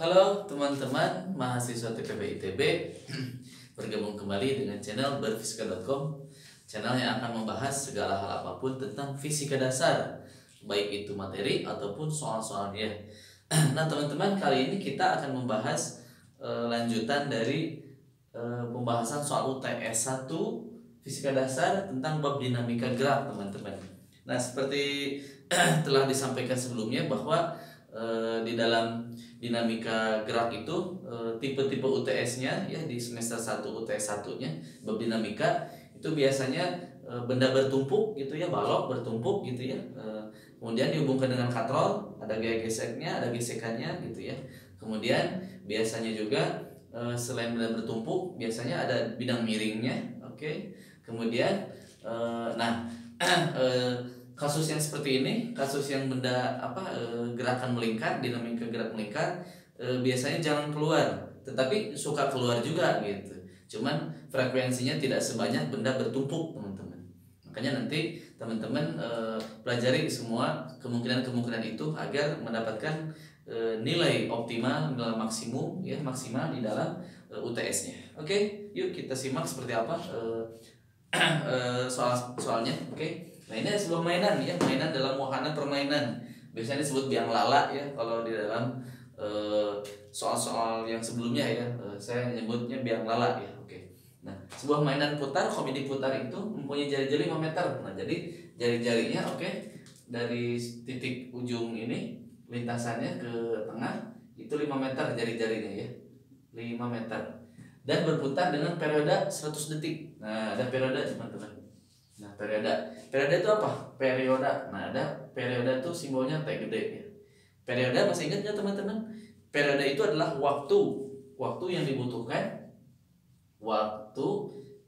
Halo teman-teman mahasiswa TPB ITB Bergabung kembali dengan channel berfisika.com Channel yang akan membahas segala hal apa pun tentang fisika dasar. Baik itu materi ataupun soal-soalnya. Nah teman-teman kali ini kita akan membahas e, lanjutan dari e, pembahasan soal UTS 1 Fisika dasar tentang bab dinamika gerak teman-teman. Nah seperti telah disampaikan sebelumnya bahwa e, di dalam dinamika gerak itu eh, tipe-tipe UTS-nya ya di semester 1 UTS 1-nya bab dinamika itu biasanya eh, benda bertumpuk gitu ya balok bertumpuk gitu ya kemudian dihubungkan dengan katrol ada gaya geseknya ada gesekannya gitu ya kemudian biasanya juga selain benda bertumpuk biasanya ada bidang miringnya oke okay? kemudian nah kasus yang seperti ini, kasus yang benda apa e, gerakan melingkar, dinamika gerak melingkar, e, biasanya jangan keluar, tetapi suka keluar juga gitu. Cuman frekuensinya tidak sebanyak benda bertumpuk, teman-teman. Makanya nanti teman-teman e, pelajari semua kemungkinan-kemungkinan itu agar mendapatkan e, nilai optimal, nilai maksimum ya, maksimal di dalam e, UTS-nya. Oke, yuk kita simak seperti apa e, e, soal soalnya, oke. Nah ini sebuah mainan ya, mainan dalam wahana permainan. Biasanya disebut biang lala ya kalau di dalam eh, soal-soal yang sebelumnya ya, uh, saya menyebutnya biang lala ya. Oke. Nah sebuah mainan putar, komedi putar itu mempunyai jari-jari 5 meter. Nah jadi jari-jarinya oke dari titik ujung ini lintasannya ke tengah itu 5 meter jari-jarinya ya, 5 meter dan berputar dengan periode 100 detik. Nah, ada periode teman-teman. Periode. Periode itu apa? Periode. Nah, ada periode itu simbolnya T gede ya. Periode masih ingat nggak teman-teman? Periode itu adalah waktu. Waktu yang dibutuhkan. Waktu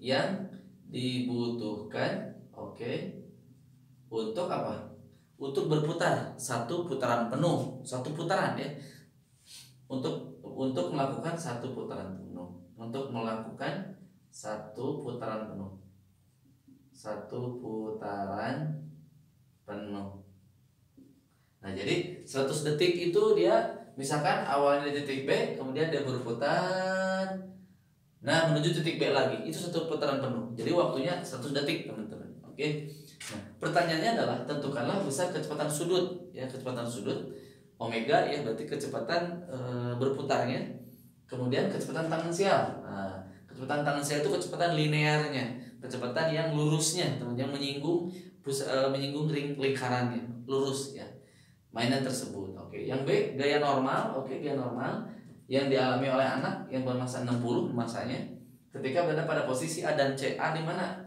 yang dibutuhkan. Oke. Okay, untuk apa? Untuk berputar satu putaran penuh, satu putaran ya. Untuk untuk melakukan satu putaran penuh. Untuk melakukan satu putaran penuh satu putaran penuh. Nah, jadi 100 detik itu dia misalkan awalnya di titik B, kemudian dia berputar nah menuju titik B lagi. Itu satu putaran penuh. Jadi waktunya 100 detik, teman-teman. Oke. Nah, pertanyaannya adalah tentukanlah besar kecepatan sudut ya, kecepatan sudut omega ya berarti kecepatan e, berputarnya. Kemudian kecepatan tangensial. Nah, kecepatan tangensial itu kecepatan linearnya. Kecepatan yang lurusnya teman yang menyinggung pus, uh, menyinggung ring lingkarannya. Lurus ya. Mainan tersebut oke. Yang B gaya normal oke gaya normal. Yang dialami oleh anak yang bermasa 60 masanya. Ketika berada pada posisi A dan C. A di mana?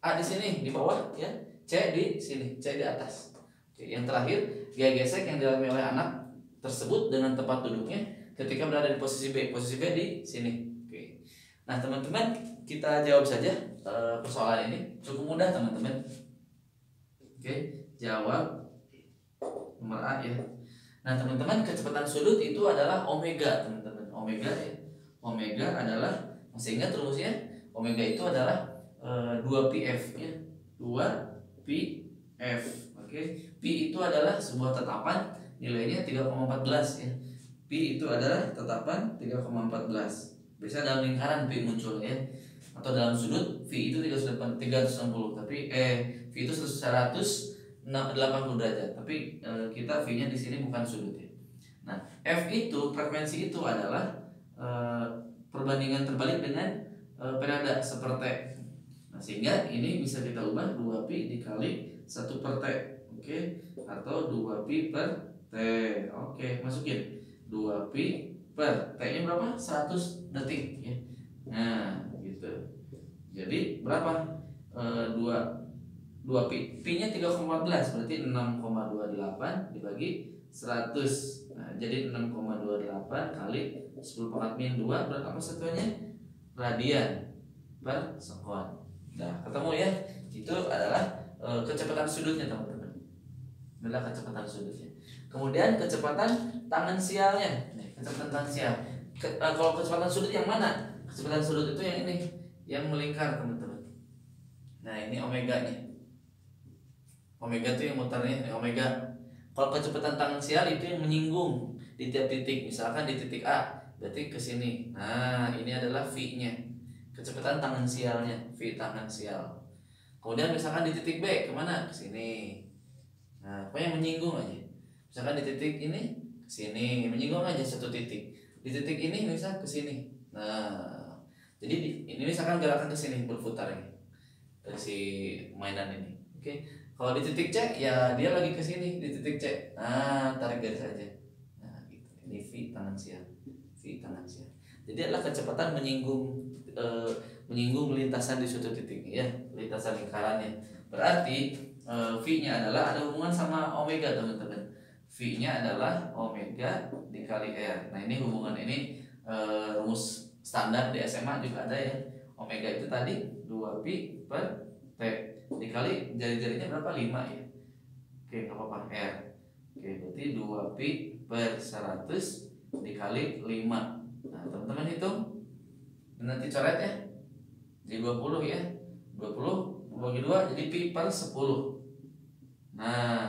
A di sini di bawah ya. C di sini C di atas. Oke, yang terakhir gaya gesek yang dialami oleh anak tersebut dengan tempat duduknya ketika berada di posisi B. Posisi B di sini nah teman-teman kita jawab saja Eh, persoalan ini. Cukup mudah teman-teman. Oke jawab nomor A ya. Nah teman-teman kecepatan sudut itu adalah omega teman-teman. Omega ya. Omega adalah masih ingat rumusnya? Omega itu adalah e, eh, 2 pf ya. 2 pf oke. P itu adalah sebuah tetapan nilainya 3,14 ya. P itu adalah tetapan 3,14 bisa dalam lingkaran p muncul ya. Atau dalam sudut V itu 360 tapi eh V itu 180 derajat. Tapi e, kita V nya di sini bukan sudut ya. Nah F itu frekuensi itu adalah e, perbandingan terbalik dengan e, periode seperti. Nah sehingga ini bisa kita ubah 2 pi dikali 1 per T oke? Okay? atau 2 pi per T oke? Okay, masukin. 2 pi per T nya berapa? 100 detik ya. Nah gitu. Jadi berapa? E, dua dua pi pi nya 3,14 berarti 6,28 dibagi 100 nah, jadi 6,28 kali 10 pangkat min 2 berapa apa satuannya? Radian per sekon. Nah ketemu ya. Itu adalah e, kecepatan sudutnya teman-teman. Adalah kecepatan sudutnya. Kemudian kecepatan tangensialnya kecepatan tangensial Ke, e, kalau kecepatan sudut yang mana? Kecepatan sudut itu yang ini yang melingkar teman-teman. Nah ini omega nya. Omega itu yang mutarnya ini omega. Kalau kecepatan tangensial itu yang menyinggung di tiap titik. Misalkan di titik A berarti ke sini. Nah ini adalah V nya. Kecepatan tangensialnya V tangensial. Kemudian misalkan di titik B ke mana? Ke sini. Nah pokoknya menyinggung aja. Misalkan di titik ini sini menyinggung aja satu titik. Di titik ini misal ke sini nah jadi di, ini misalkan gerakan ke sini berputar ini. Dari si mainan ini. Oke kalau di titik C ya dia lagi ke sini di titik C. Nah tarik garis saja nah gitu. Ini V tangensial V tangensial jadi adalah kecepatan menyinggung e, menyinggung lintasan di suatu titik ya. Lintasan lingkarannya. Berarti e, V nya adalah ada hubungan sama omega teman-teman V nya adalah omega dikali R. Nah ini hubungan ini e, rumus standar di SMA juga ada ya. Omega itu tadi 2 pi per T dikali jari-jarinya berapa? 5 ya. Oke nggak apa-apa R. Oke berarti 2 pi per 100 dikali 5 nah teman-teman hitung. Nanti coret ya. Jadi 20 ya. 20 bagi 2 jadi pi per 10 nah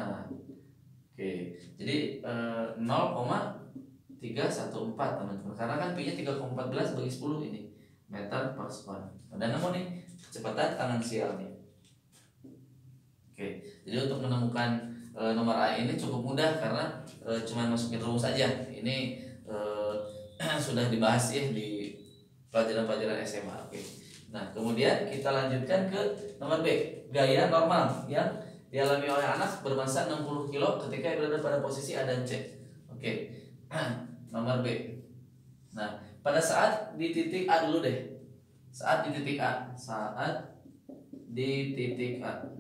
jadi eh, 0,314 teman-teman. Karena kan pi nya 3,14 bagi 10 ini. Meter per sekon dan namun nih? Kecepatan tangensialnya Oke, jadi untuk menemukan e, nomor A ini cukup mudah karena e, cuma masukin rumus aja. Ini e, sudah dibahas ya di pelajaran-pelajaran SMA. Oke. Nah, kemudian kita lanjutkan ke nomor B, gaya normal yang dialami oleh anak bermassa 60 kg ketika berada pada posisi A dan C. Oke. nomor B. Nah, pada saat di titik A dulu deh. Saat di titik A, saat di titik A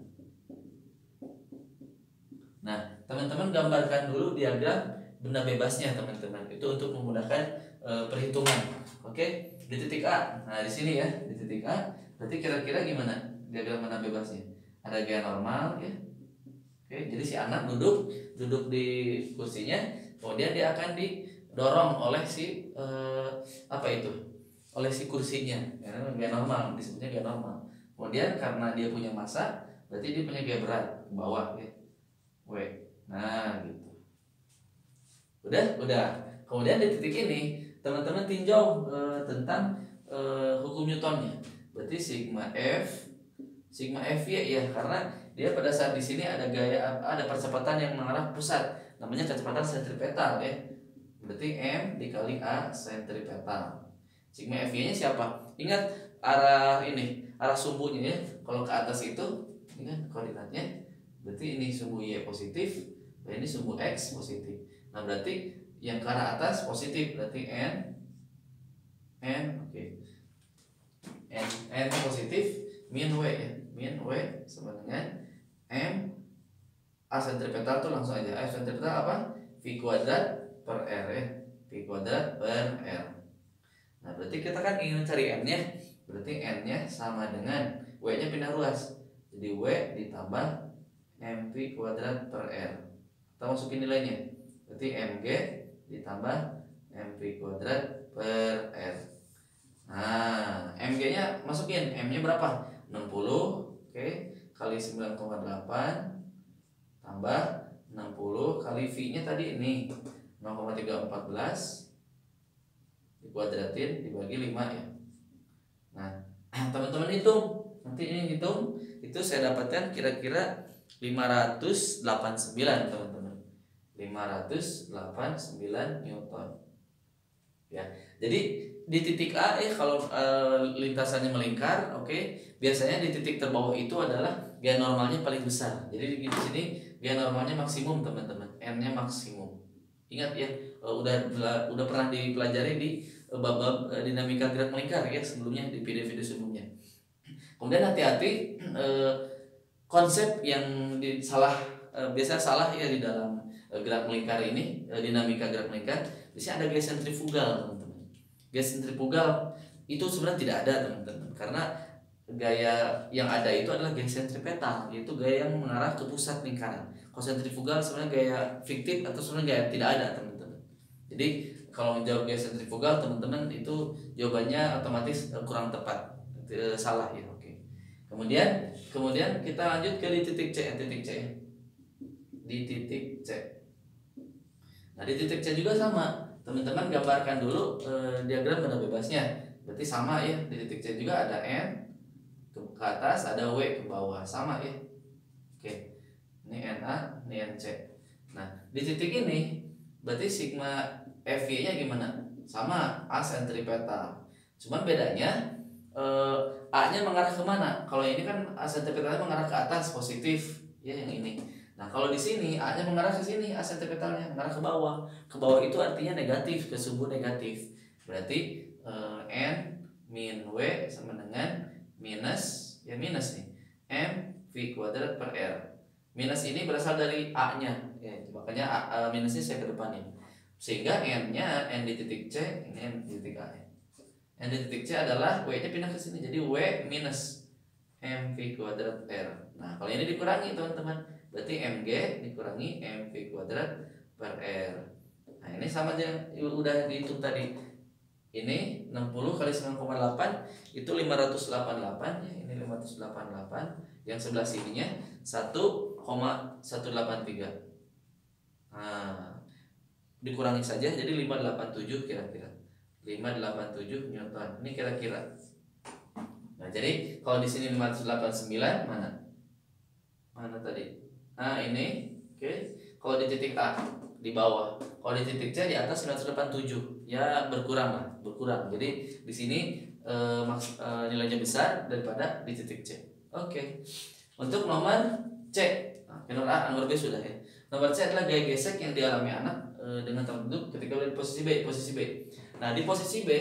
Nah, teman-teman gambarkan dulu diagram benda bebasnya teman-teman. Itu untuk memudahkan e, perhitungan. Oke, di titik A. Nah, di sini ya, di titik A. Berarti kira-kira gimana diagram benda bebasnya? Ada gaya normal ya. Oke, jadi si anak duduk duduk di kursinya, kemudian dia akan didorong oleh si e, apa itu? Oleh si kursinya. Ya, gaya normal disebutnya gaya normal. Kemudian karena dia punya masa, berarti dia punya gaya berat ke bawah ya W. Nah, gitu. Udah, udah. Kemudian di titik ini teman-teman tinjau e, tentang e, hukum Newtonnya. Berarti sigma F sigma F ya, ya karena dia pada saat di sini ada gaya ada percepatan yang mengarah pusat. Namanya kecepatan sentripetal ya. Berarti m dikali a sentripetal. Sigma f nya siapa? Ingat arah ini arah sumbunya ya. Kalau ke atas itu ingat koordinatnya. Berarti ini sumbu Y positif dan ini sumbu X positif. Nah berarti yang ke arah atas positif berarti N N oke. Okay. N N positif min W ya min W sama dengan M. A sentripetal tuh langsung aja. A sentripetal apa? V kuadrat per R ya. V kuadrat per R. Nah berarti kita kan ingin cari N nya. Berarti N nya sama dengan W nya pindah ruas. Jadi W ditambah mv kuadrat per r. Kita masukin nilainya. Berarti mg ditambah mv kuadrat per r. Nah mg nya masukin. M nya berapa? 60 oke kali 9,8 tambah 60 kali v nya tadi ini 0,314 dikuadratin dibagi 5 ya. Nah teman-teman hitung. Nanti ini hitung itu saya dapatkan kira-kira 589 teman-teman. 589 Newton. Ya jadi di titik A eh kalau e, lintasannya melingkar oke okay, biasanya di titik terbawah itu adalah gaya normalnya paling besar. Jadi di sini gaya normalnya maksimum teman-teman. N-nya maksimum. Ingat ya e, udah udah pernah dipelajari di e, bab-bab e, dinamika gerak melingkar ya sebelumnya di video-video sebelumnya. Kemudian hati-hati konsep yang di, salah biasa salah ya di dalam gerak melingkar ini dinamika gerak melingkar. Biasanya ada gaya sentrifugal teman-teman gaya sentrifugal itu sebenarnya tidak ada teman-teman karena gaya yang ada itu adalah gaya sentripetal yaitu gaya yang mengarah ke pusat lingkaran kalau sentrifugal sebenarnya gaya fiktif atau sebenarnya gaya tidak ada teman-teman jadi kalau menjawab gaya sentrifugal teman-teman itu jawabannya otomatis kurang tepat salah ya Kemudian kemudian kita lanjut ke di titik C, titik C. Di titik C. Nah di titik C juga sama. Teman-teman gambarkan dulu eh, diagram benda bebasnya. Berarti sama ya. Di titik C juga ada N ke, atas, ada W ke bawah. Sama ya. Oke. Ini NA, ini NC. Nah di titik ini berarti sigma FY-nya gimana? Sama A sentripetal. Cuman bedanya eh, A-nya mengarah ke mana? Kalau ini kan A sentripetalnya mengarah ke atas positif, ya yang ini. Nah kalau di sini A-nya mengarah ke sini, A sentripetalnya mengarah ke bawah. Ke bawah itu artinya negatif, ke sumbu negatif. Berarti eh, N min W sama dengan minus ya minus nih M V kuadrat per R. Minus ini berasal dari A-nya, ya, makanya A, A minusnya saya ke depanin. Sehingga N-nya N di titik C, ini N di titik A. N di titik C adalah W-nya pindah ke sini, jadi W minus M V kuadrat R. Nah kalau ini dikurangi teman-teman Berarti MG dikurangi MV kuadrat per R. Nah ini sama aja udah dihitung tadi. Ini 60 kali 9,8 itu 588 ya. Ini 588 yang sebelah sininya 1,183. Nah, dikurangi saja jadi 587 kira-kira. 587 Newton. Ini kira-kira. Nah, jadi kalau di sini 589 mana? Mana tadi? Nah ini, oke. Okay. Kalau di titik A di bawah, kalau di titik C di atas 987 ya berkurang lah, berkurang. Jadi di sini e, maks, e, nilainya besar daripada di titik C. Oke. Okay. Untuk nomor C, nah, nomor A, nomor B sudah ya. Nomor C adalah gaya gesek yang dialami anak e, dengan terbentuk ketika berada di posisi B, posisi B. Nah di posisi B,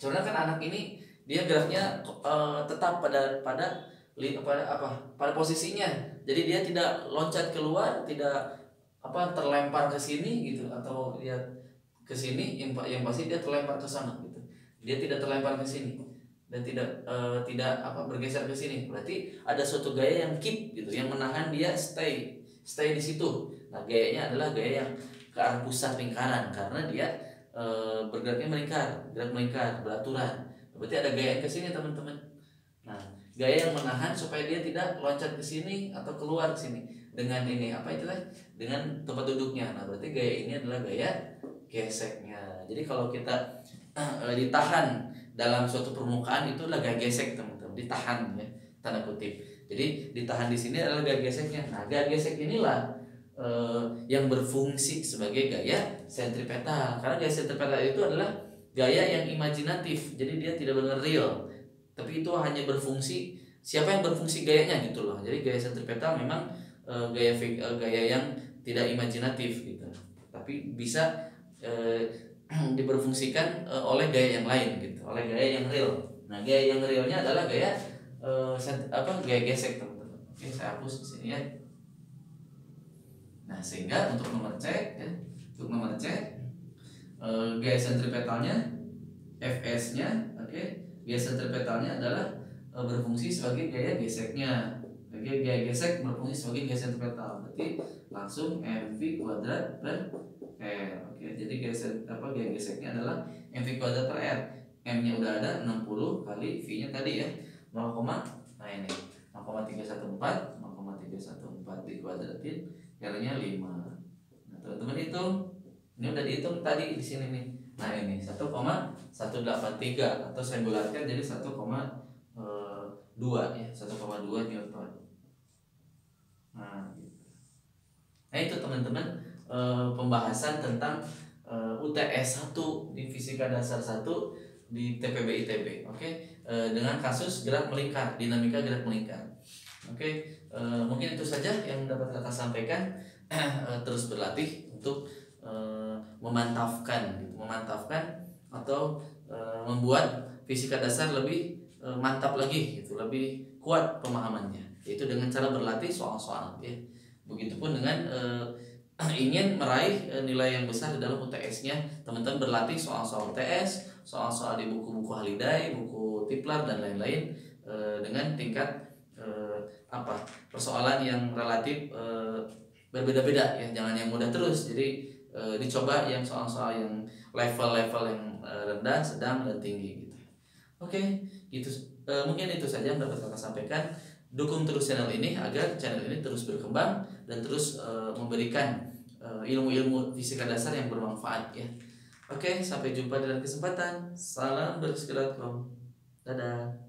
sebenarnya kan anak ini dia geraknya e, tetap pada pada pada apa pada posisinya. Jadi dia tidak loncat keluar tidak apa terlempar ke sini gitu atau dia ke sini yang yang pasti dia terlempar ke sana gitu. Dia tidak terlempar ke sini dan tidak uh, tidak apa bergeser ke sini. Berarti ada suatu gaya yang keep gitu yang menahan dia stay stay di situ. Nah gayanya adalah gaya yang ke arah pusat lingkaran karena dia uh, bergeraknya melingkar gerak melingkar beraturan. Berarti ada gaya ke sini teman-teman gaya yang menahan supaya dia tidak loncat ke sini atau keluar ke sini. Dengan ini apa itu lah dengan tempat duduknya. Nah berarti gaya ini adalah gaya geseknya. Jadi kalau kita uh, ditahan dalam suatu permukaan itu adalah gaya gesek teman-teman. Ditahan ya tanda kutip. Jadi ditahan di sini adalah gaya geseknya. Nah gaya gesek inilah uh, yang berfungsi sebagai gaya sentripetal. Karena gaya sentripetal itu adalah gaya yang imajinatif. Jadi dia tidak benar real tapi itu hanya berfungsi siapa yang berfungsi gayanya gitu loh. Jadi gaya sentripetal memang e, gaya e, gaya yang tidak imajinatif gitu. Tapi bisa e, diberfungsikan e, oleh gaya yang lain gitu oleh gaya yang real. Nah gaya yang realnya adalah gaya e, sent, apa gaya gesek teman-teman. Oke saya hapus di sini ya. Nah sehingga untuk nomor C ya, untuk nomor C e, gaya sentripetalnya Fs nya oke okay, Gaya sentripetalnya adalah e, berfungsi sebagai gaya geseknya. Gaya, gaya gesek berfungsi sebagai gaya sentripetal. Berarti langsung mv kuadrat per r. Oke, jadi gaya apa gaya geseknya adalah mv kuadrat per r. M-nya udah ada 60 kali V-nya tadi ya 0, nah ini 0,314 0,314 dikuadratin R-nya 5 nah teman-teman hitung ini udah dihitung tadi di sini nih Nah ini 1,183 atau saya bulatkan jadi 1,2 ya 1,2 Newton. Nah, gitu. nah itu teman-teman e, pembahasan tentang e, UTS 1 di Fisika Dasar 1 di TPB ITB. Oke, e, dengan kasus gerak melingkar, dinamika gerak melingkar. Oke, e, mungkin itu saja yang dapat kakak sampaikan. E, terus berlatih untuk memantapkan gitu, memantapkan atau e, membuat fisika dasar lebih e, mantap lagi gitu, lebih kuat pemahamannya. Yaitu dengan cara berlatih soal-soal ya. Begitupun dengan e, ingin meraih e, nilai yang besar di dalam UTS-nya, teman-teman berlatih soal-soal UTS, soal-soal di buku-buku Halidai, buku Tiplar dan lain-lain e, dengan tingkat e, apa persoalan yang relatif e, berbeda-beda ya, jangan yang mudah terus. Jadi e, dicoba yang soal-soal yang level-level yang e, rendah, sedang dan tinggi gitu. Oke, gitu. E, mungkin itu saja yang dapat kakak sampaikan. Dukung terus channel ini agar channel ini terus berkembang dan terus e, memberikan eh, ilmu-ilmu fisika dasar yang bermanfaat ya. Oke, sampai jumpa di lain kesempatan. Salam berfisika.com. Dadah.